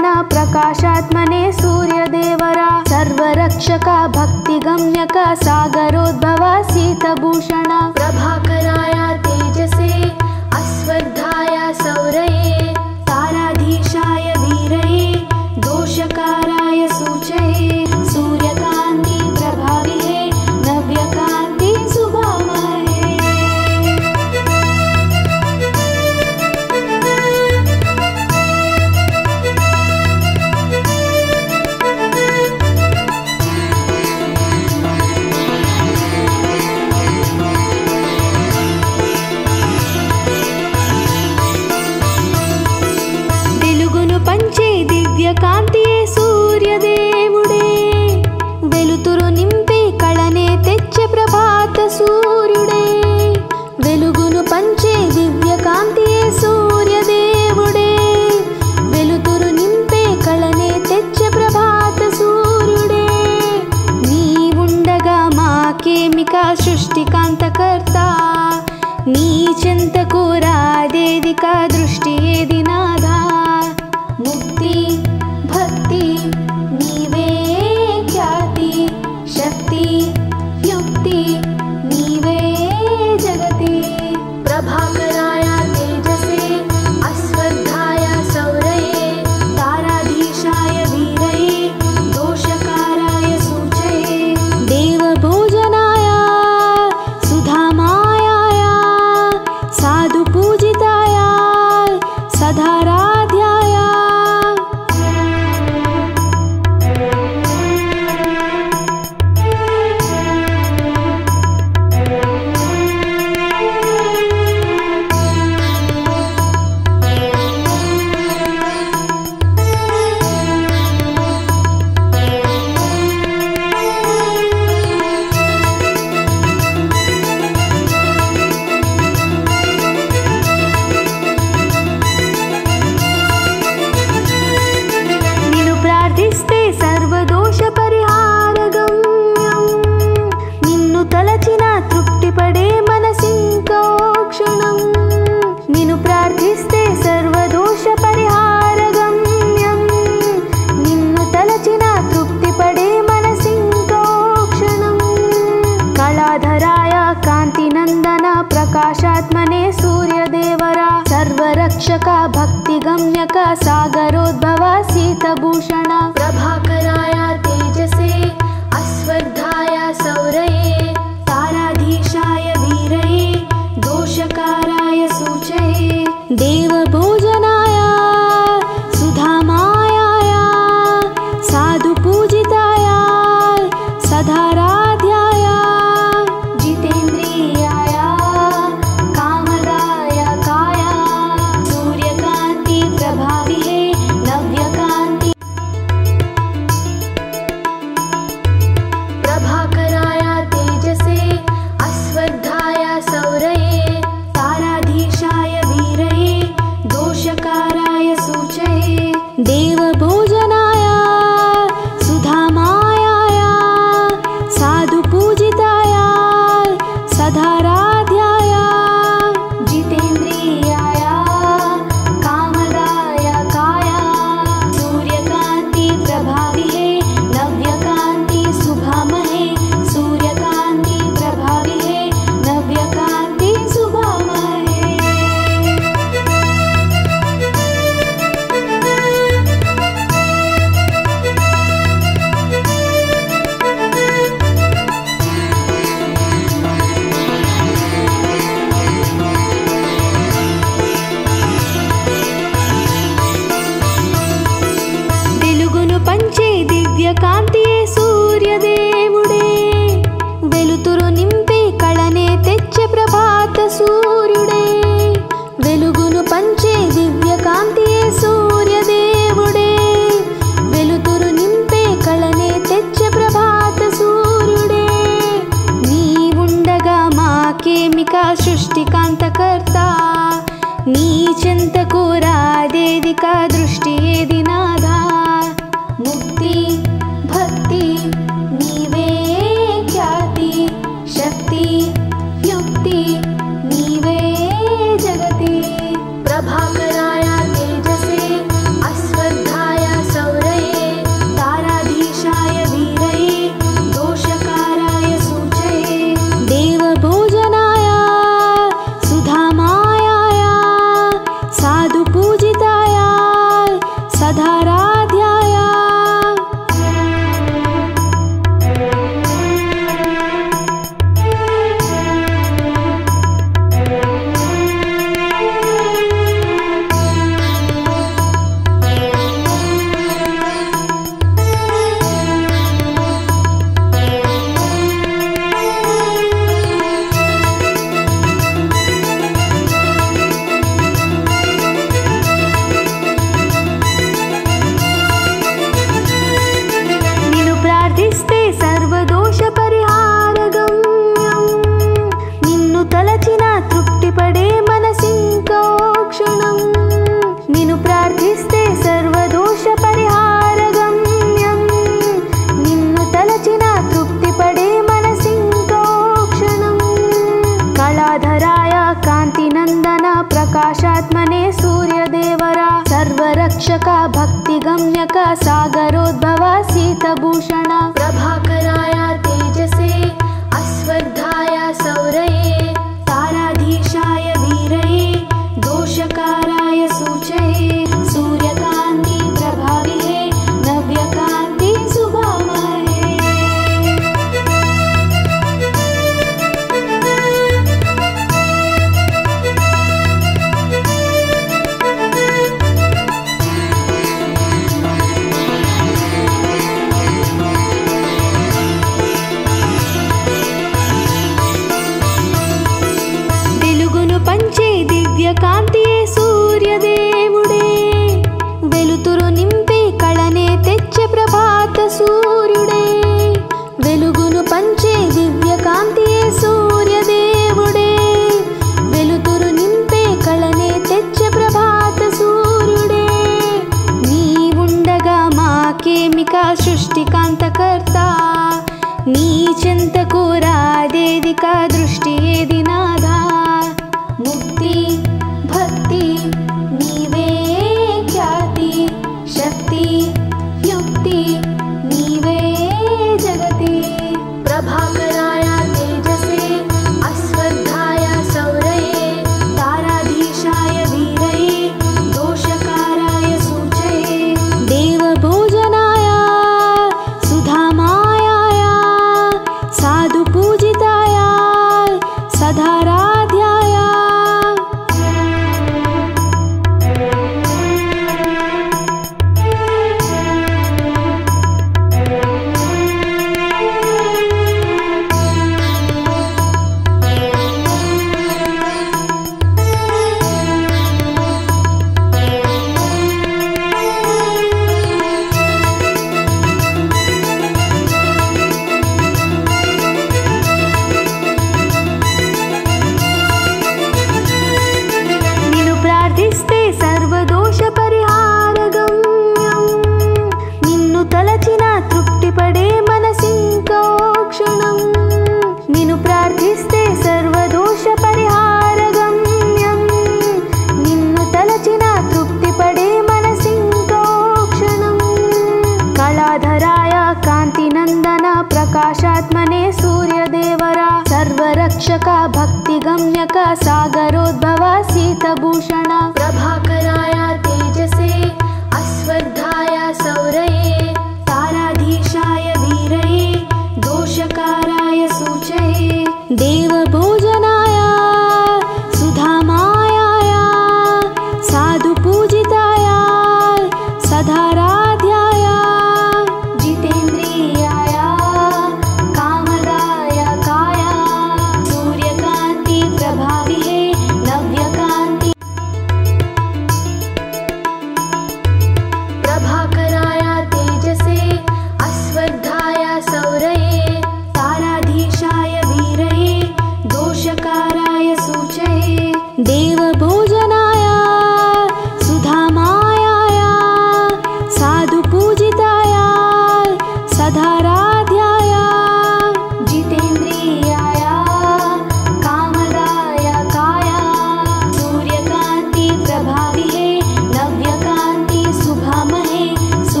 प्रकाशात्मने सूर्यदेवरा सर्वरक्षका भक्तिगम्यका सागरोद्भवा सीतभूषणा प्रभाकराय तेजसे अश्वधाय सौरये। न्त कुरा वेदिका दृष्टि एदिना प्रभाकराया प्रभाकराय तेजसे अस्वद्धाय सौरये ताराधीशाय वीरये दोषकाराय सूचये। देवभोज కర్త నీ చింతకు రాదేది కాదు. ধারা Jesus. प्रकाशात्मने सूर्यदेवरा सर्वरक्षका भक्तिगम्यका सागरोद्भव सीतभूषणा। प्रभाकराय तेजसे अस्वर्धाय सौरये।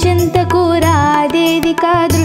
చెంతకు రాదేది కాదు.